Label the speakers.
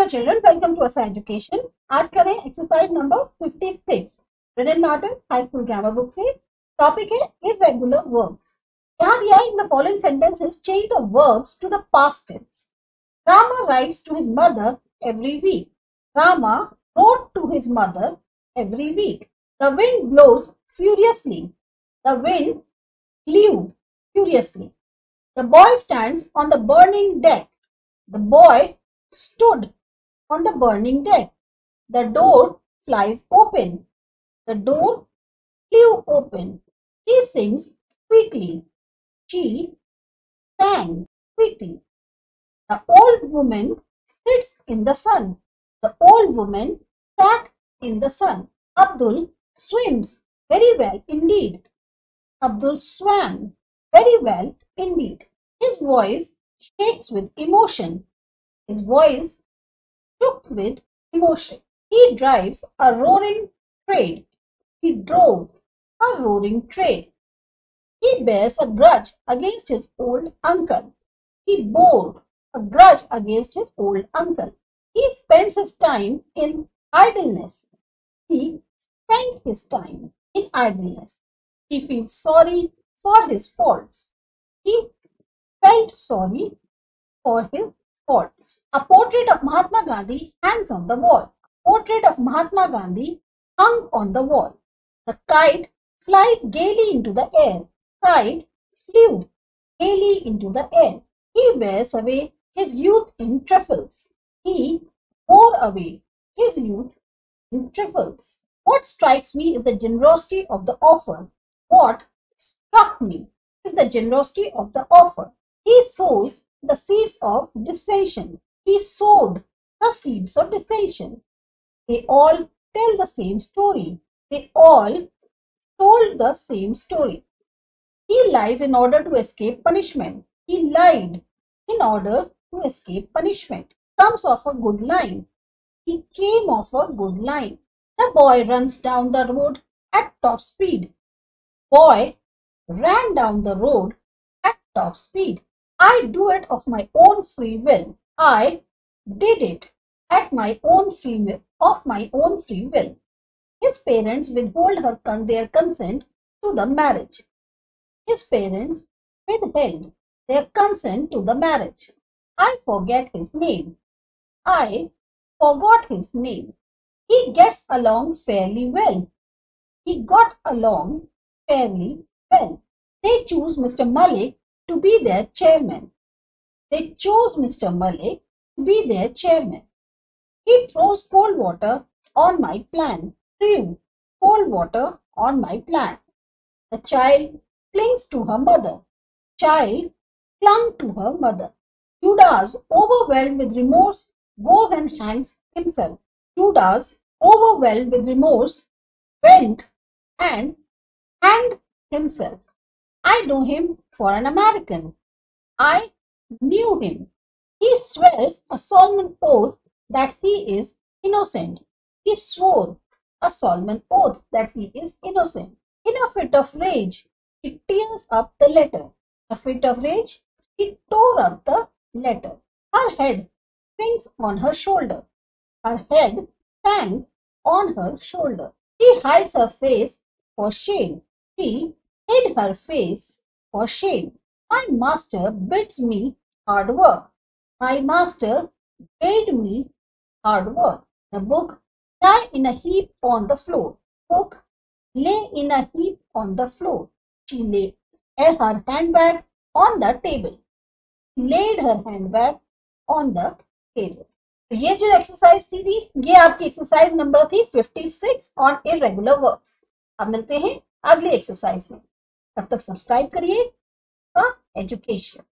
Speaker 1: Hello children welcome to असा education आज करें exercise number 56 Wren Martin high school grammar book से. Topic है इरेगुलर वर्ब्स यहाँ दिया है in the following sentences change the verbs to the past tense Rama writes to his mother every week Rama wrote to his mother every week the wind blows furiously the wind blew furiously the boy stands on the burning deck the boy stood on the burning deck. The door flies open. The door flew open. He sings sweetly. She sang sweetly. The old woman sits in the sun. The old woman sat in the sun. Abdul swims very well indeed. Abdul swam very well indeed. His voice shakes with emotion. His voice with emotion. He drives a roaring trade. He drove a roaring trade. He bears a grudge against his old uncle. He bore a grudge against his old uncle. He spends his time in idleness. He spent his time in idleness. He feels sorry for his faults. He felt sorry for his A portrait of Mahatma Gandhi hangs on the wall. Portrait of Mahatma Gandhi hung on the wall. The kite flies gaily into the air. Kite flew gaily into the air. He wears away his youth in trifles. He wore away his youth in trifles. What strikes me is the generosity of the offer. What struck me is the generosity of the offer. He sows the seeds of dissension. He sowed the seeds of dissension. They all tell the same story. They all told the same story. He lies in order to escape punishment. He lied in order to escape punishment. Comes off a good line. He came off a good line. The boy runs down the road at top speed. Boy ran down the road at top speed. I do it of my own free will. I did it at my own free will, of my own free will. His parents withhold her con- their consent to the marriage. His parents withheld their consent to the marriage. I forget his name. I forgot his name. He gets along fairly well. He got along fairly well. They choose Mr. Malik to be their chairman. They chose Mr. Malik to be their chairman. He throws cold water on my plan. Threw cold water on my plan. The child clings to her mother. Child clung to her mother. Judas, overwhelmed with remorse, goes and hangs himself. Judas, overwhelmed with remorse, went and hanged himself. I know him for an American. I knew him. He swears a solemn oath that he is innocent. He swore a solemn oath that he is innocent. In a fit of rage, he tears up the letter. A fit of rage, he tore up the letter. Her head sinks on her shoulder. Her head sank on her shoulder. She hides her face for shame. She hid her face for shame. My master bids me hard work. My master bade me hard work. The book lie in a heap on the floor. Book lay in a heap on the floor. She lay her handbag on the table. Laid her handbag on the table. तो ये जो exercise थी थी ये आपकी exercise number थी 56 on irregular verbs अब मिलते हैं अगली एक्सरसाइज में तब तक सब्सक्राइब करिए। एजुकेशन